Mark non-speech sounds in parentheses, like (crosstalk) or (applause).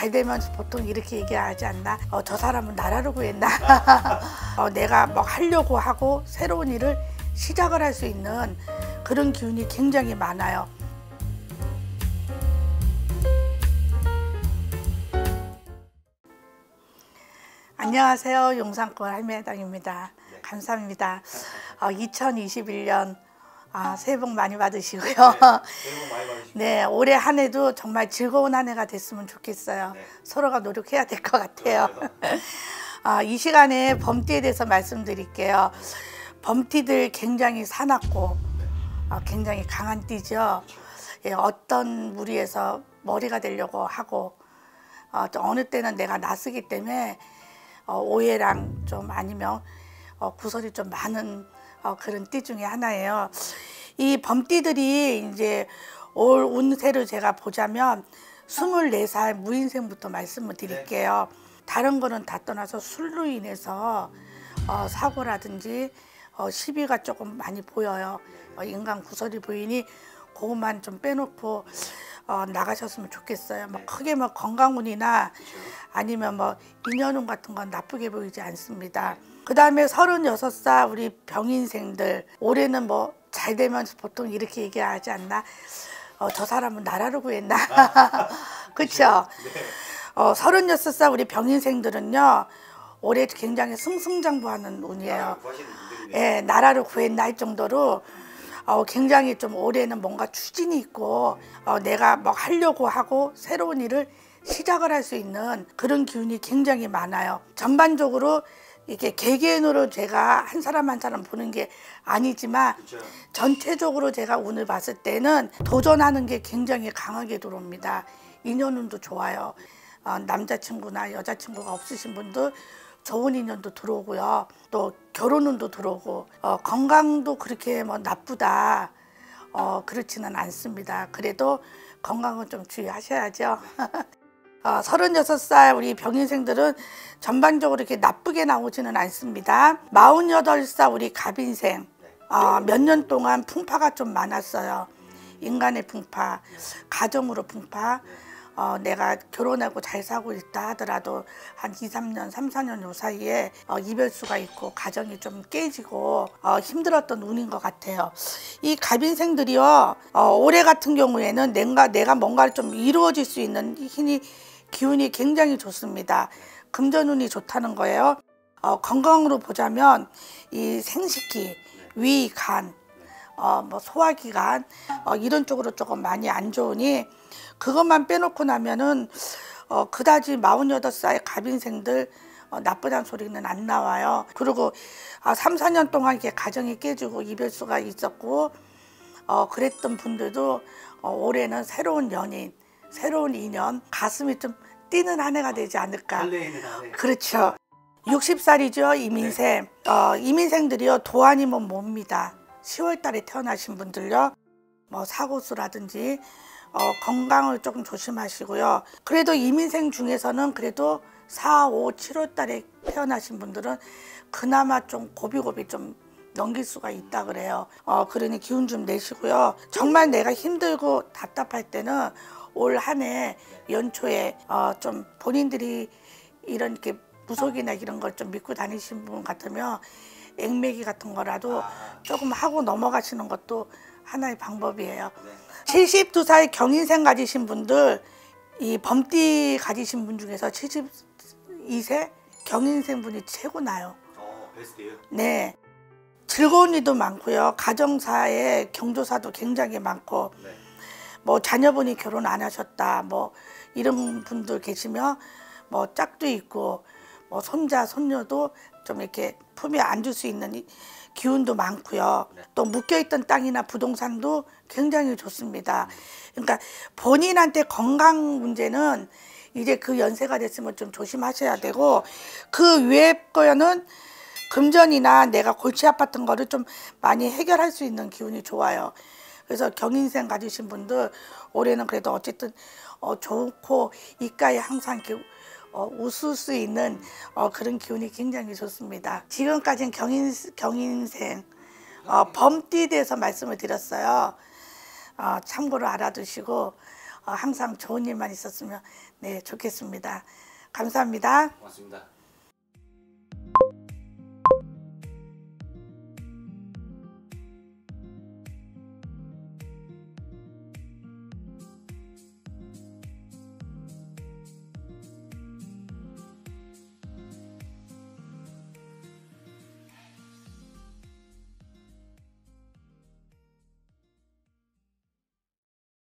잘 되면 보통 이렇게 얘기하지 않나? 어, 저 사람은 나라를 구했나? (laughs) 어, 내가 뭐 하려고 하고 새로운 일을 시작을 할 수 있는 그런 기운이 굉장히 많아요. 안녕하세요. 용산권 할매당입니다. 감사합니다. 어, 2021년 아, 새해 복 많이 받으시고요. 새해 복 많이 (laughs) 받으시고 네, 올해 한 해도 정말 즐거운 한 해가 됐으면 좋겠어요. 네. 서로가 노력해야 될 것 같아요. 네. (laughs) 아, 이 시간에 범띠에 대해서 말씀드릴게요. 범띠들 굉장히 사납고 어, 굉장히 강한 띠죠. 예, 어떤 무리에서 머리가 되려고 하고 어, 또 어느 때는 내가 나서기 때문에 어, 오해랑 좀 아니면 어, 구설이 좀 많은 어, 그런 띠 중에 하나예요. 이 범띠들이 이제 올 운세를 제가 보자면 24살 무인생부터 말씀을 드릴게요. 다른 거는 다 떠나서 술로 인해서 어, 사고라든지 어, 시비가 조금 많이 보여요. 어, 인간 구설이 보이니 그것만 좀 빼놓고 어, 나가셨으면 좋겠어요. 뭐 크게 뭐 건강운이나 아니면 뭐 인연운 같은 건 나쁘게 보이지 않습니다. 그 다음에 36살 우리 병인생들 올해는 뭐 잘 되면 보통 이렇게 얘기하지 않나? 어, 저 사람은 나라를 구했나? (laughs) 그렇죠? 어, 36살 우리 병인생들은요 올해 굉장히 승승장구하는 운이에요. 예, 나라를 구했나 할 정도로 어, 굉장히 좀 올해는 뭔가 추진이 있고 어, 내가 뭐 하려고 하고 새로운 일을 시작을 할 수 있는 그런 기운이 굉장히 많아요. 전반적으로 이게 개개인으로 제가 한 사람 한 사람 보는 게 아니지만 그렇죠. 전체적으로 제가 운을 봤을 때는 도전하는 게 굉장히 강하게 들어옵니다. 인연운도 좋아요. 어, 남자친구나 여자친구가 없으신 분들 좋은 인연도 들어오고요. 또 결혼운도 들어오고 어, 건강도 그렇게 뭐 나쁘다 어, 그렇지는 않습니다. 그래도 건강은 좀 주의하셔야죠. (laughs) 어, 36살 우리 병인생들은 전반적으로 이렇게 나쁘게 나오지는 않습니다. 48살 우리 갑인생 어, 몇 년 동안 풍파가 좀 많았어요. 인간의 풍파, 가정으로 풍파. 어, 내가 결혼하고 잘 살고 있다 하더라도 한 2, 3년, 3, 4년 요 사이에 어, 이별수가 있고 가정이 좀 깨지고 어, 힘들었던 운인 것 같아요. 이 갑인생들이요, 어, 올해 같은 경우에는 내가, 내가 뭔가를 좀 이루어질 수 있는 힘이, 기운이 굉장히 좋습니다. 금전운이 좋다는 거예요. 어, 건강으로 보자면 이 생식기, 위, 간, 어, 뭐 소화기관 어, 이런 쪽으로 조금 많이 안 좋으니 그것만 빼놓고 나면은 어, 그다지 48살 갑인생들 어, 나쁘다는 소리는 안 나와요. 그리고 아, 3, 4년 동안 이렇게 가정이 깨지고 이별수가 있었고 어, 그랬던 분들도 어, 올해는 새로운 연인, 새로운 인연, 가슴이 좀 뛰는 한 해가 되지 않을까. 그렇죠. 60살이죠 이민생. 어, 이민생들이요 도안이면 뭡니다. 10월 달에 태어나신 분들요. 뭐 사고수라든지 어, 건강을 조금 조심하시고요. 그래도 이민생 중에서는 그래도 4, 5, 7월 달에 태어나신 분들은 그나마 좀 고비고비 좀 넘길 수가 있다 그래요. 어, 그러니 기운 좀 내시고요. 정말 내가 힘들고 답답할 때는 올 한 해 연초에 어, 좀 본인들이 이런 이렇게 무속이나 이런 걸 좀 믿고 다니신 분 같으면 액매기 같은 거라도 조금 하고 넘어가시는 것도 하나의 방법이에요. 72살 경인생 가지신 분들, 이 범띠 가지신 분 중에서 72세 경인생 분이 최고 나요. 어, 베스트예요. 네. 즐거운 일도 많고요. 가정사에 경조사도 굉장히 많고, 네. 뭐 자녀분이 결혼 안 하셨다, 뭐 이런 분들 계시면 뭐 짝도 있고, 뭐 손자, 손녀도 좀 이렇게 품에 안줄 수 있는 이- 기운도 많고요. 또 묶여있던 땅이나 부동산도 굉장히 좋습니다. 그러니까 본인한테 건강 문제는 이제 그 연세가 됐으면 좀 조심하셔야 되고 그 외의 거는 금전이나 내가 골치 아팠던 거를 좀 많이 해결할 수 있는 기운이 좋아요. 그래서 경인생 가지신 분들 올해는 그래도 어쨌든 어, 좋고 입가에 항상 이렇게 어, 웃을 수 있는 어, 그런 기운이 굉장히 좋습니다. 지금까지는 경인 경인생 어, 범띠에 대해서 말씀을 드렸어요. 어, 참고로 알아두시고 어, 항상 좋은 일만 있었으면 네, 좋겠습니다. 감사합니다. 고맙습니다.